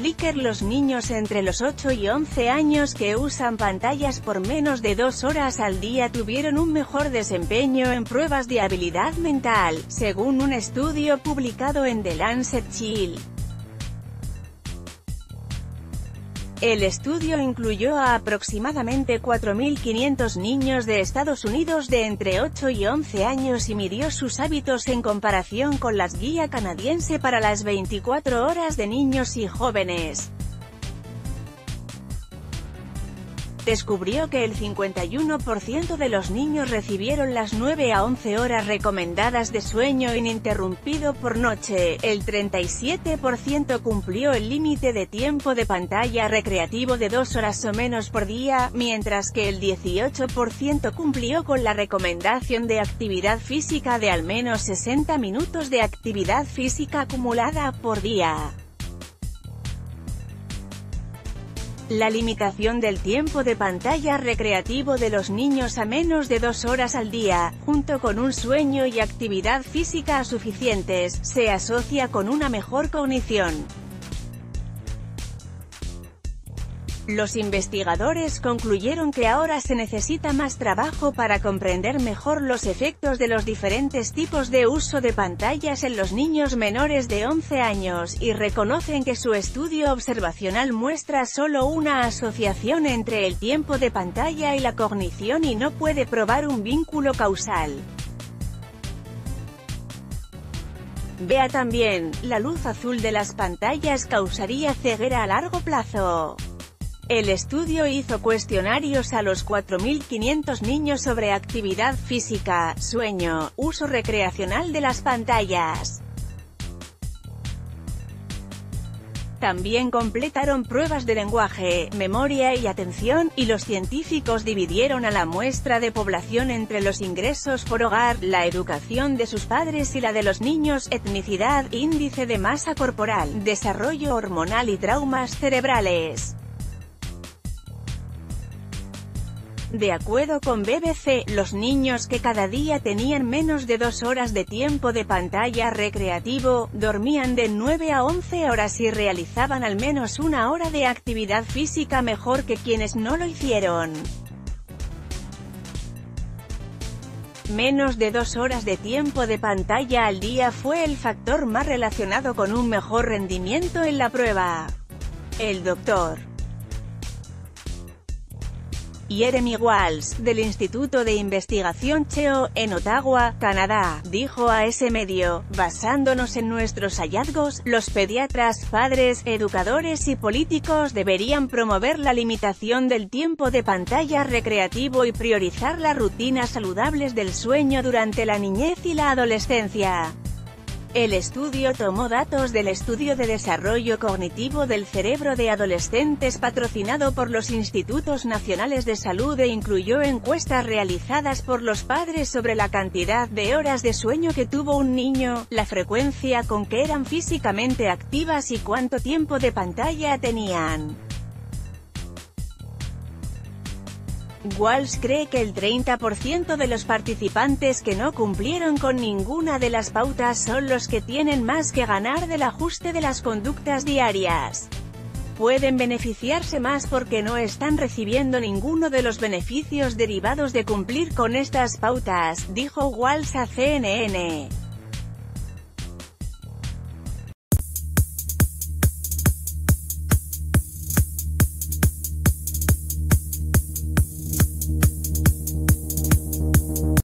Flickr los niños entre los 8 y 11 años que usan pantallas por menos de dos horas al día tuvieron un mejor desempeño en pruebas de habilidad mental, según un estudio publicado en The Lancet Chill. El estudio incluyó a aproximadamente 4.500 niños de Estados Unidos de entre 8 y 11 años y midió sus hábitos en comparación con las guía canadiense para las 24 horas de niños y jóvenes. Descubrió que el 51% de los niños recibieron las 9 a 11 horas recomendadas de sueño ininterrumpido por noche, el 37% cumplió el límite de tiempo de pantalla recreativo de 2 horas o menos por día, mientras que el 18% cumplió con la recomendación de actividad física de al menos 60 minutos de actividad física acumulada por día. La limitación del tiempo de pantalla recreativo de los niños a menos de dos horas al día, junto con un sueño y actividad física suficientes, se asocia con una mejor cognición. Los investigadores concluyeron que ahora se necesita más trabajo para comprender mejor los efectos de los diferentes tipos de uso de pantallas en los niños menores de 11 años, y reconocen que su estudio observacional muestra solo una asociación entre el tiempo de pantalla y la cognición y no puede probar un vínculo causal. Vea también, la luz azul de las pantallas causaría ceguera a largo plazo. El estudio hizo cuestionarios a los 4.500 niños sobre actividad física, sueño, uso recreacional de las pantallas. También completaron pruebas de lenguaje, memoria y atención, y los científicos dividieron a la muestra de población entre los ingresos por hogar, la educación de sus padres y la de los niños, etnicidad, índice de masa corporal, desarrollo hormonal y traumas cerebrales. De acuerdo con BBC, los niños que cada día tenían menos de dos horas de tiempo de pantalla recreativo, dormían de 9 a 11 horas y realizaban al menos una hora de actividad física mejor que quienes no lo hicieron. Menos de dos horas de tiempo de pantalla al día fue el factor más relacionado con un mejor rendimiento en la prueba. El doctor Jeremy Walsh, del Instituto de Investigación Cheo, en Ottawa, Canadá, dijo a ese medio, basándonos en nuestros hallazgos, los pediatras, padres, educadores y políticos deberían promover la limitación del tiempo de pantalla recreativo y priorizar las rutinas saludables del sueño durante la niñez y la adolescencia. El estudio tomó datos del Estudio de Desarrollo Cognitivo del Cerebro de Adolescentes patrocinado por los Institutos Nacionales de Salud e incluyó encuestas realizadas por los padres sobre la cantidad de horas de sueño que tuvo un niño, la frecuencia con que eran físicamente activas y cuánto tiempo de pantalla tenían. Walsh cree que el 30% de los participantes que no cumplieron con ninguna de las pautas son los que tienen más que ganar del ajuste de las conductas diarias. Pueden beneficiarse más porque no están recibiendo ninguno de los beneficios derivados de cumplir con estas pautas, dijo Walsh a CNN.